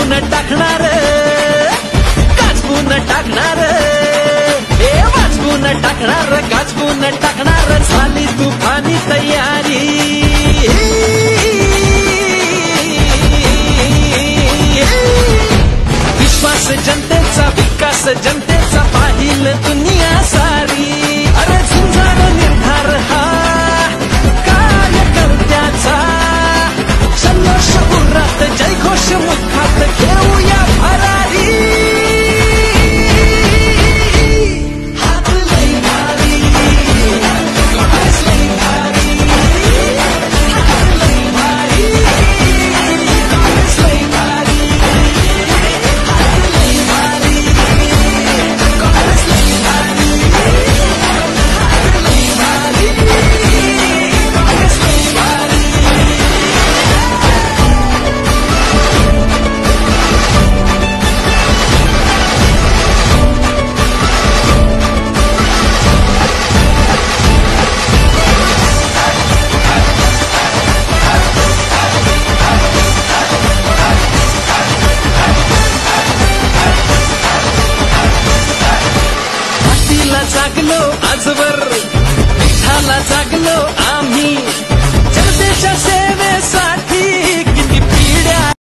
वाचवून टाकणार. गाजवून टाकणार. हे वाचवून टाकणार गाजवून टाकणार. झाली तुफानी तयारी. विश्वास जनतेचा विकास जनतेचा पाहिल दुनिया सारी. अरे झुंजार निर्धार हा कार्यकर्त्याचा. जल्लोष जय जयघोष मुखात जागलो आजवर विठाला जागलो आम्ही. जनतेच्या सेवेसाठी